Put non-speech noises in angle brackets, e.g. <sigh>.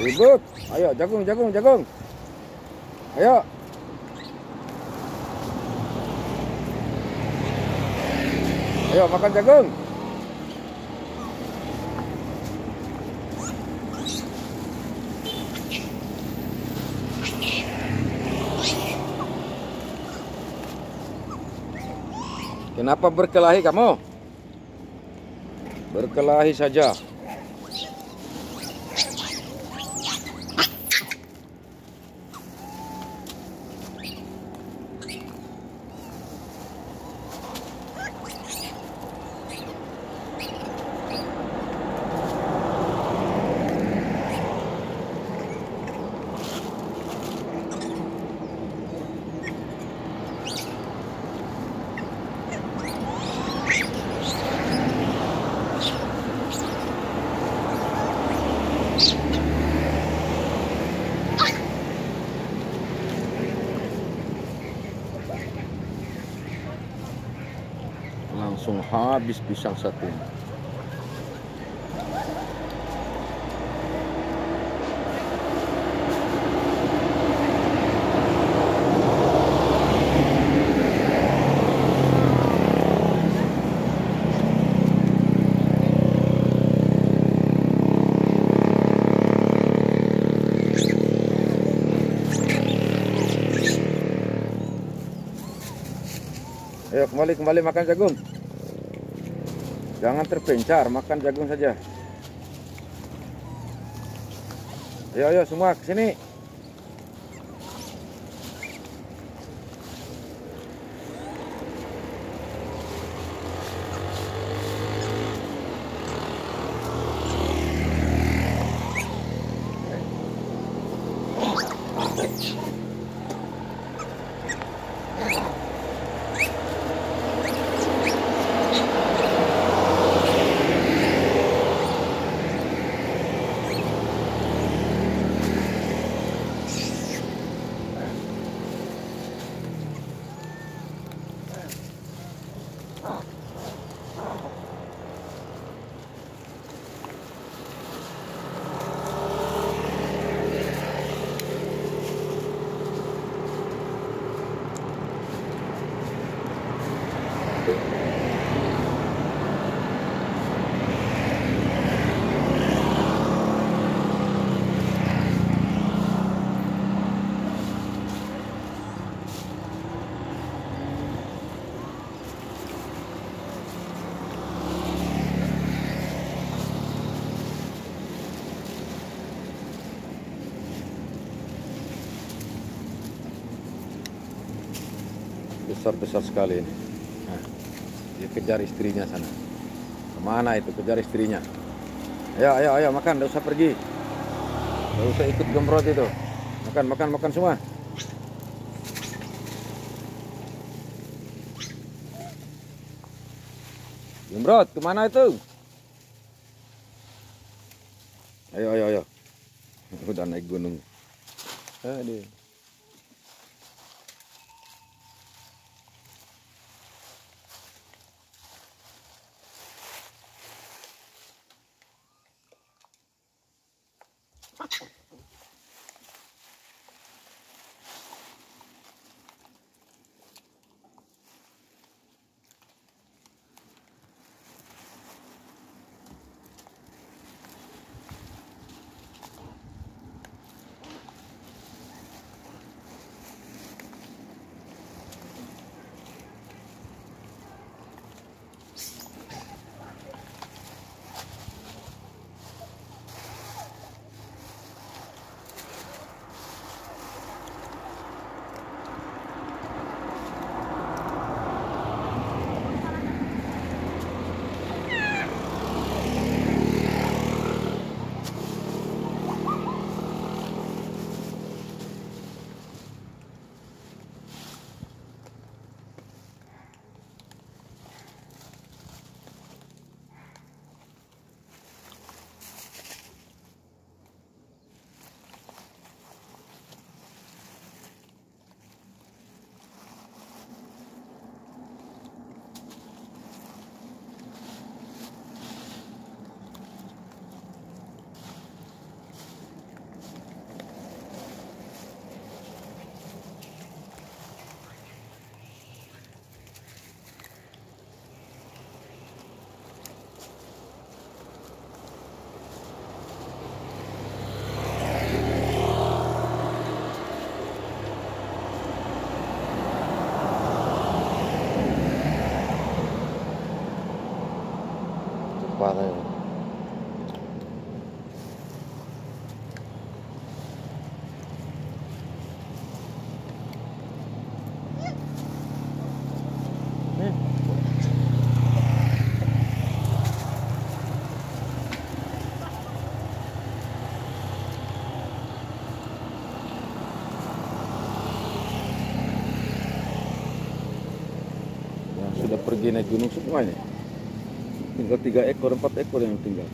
Ribut. Ayo, jagung, jagung, jagung. Ayo. Ayo, makan jagung. Kenapa berkelahi kamu? Berkelahi saja. Habis pisang satu. Ayo kembali kembali makan jagung. Jangan terpencar, makan jagung saja. Ayo ayo semua ke sini. 哦。Besar-besar sekali ini. Nah, dia kejar istrinya sana. Ke mana itu kejar istrinya? Ayo, ayo, ayo makan, tidak usah pergi. Tidak usah ikut gemrot itu. Makan, makan, makan semua. Gemrot, ke mana itu? Ayo, ayo, ayo. <laughs> Udah naik gunung. Aduh. parah ya. sudah pergi naik gunung semuanya tinggal tiga ekor empat ekor yang tinggal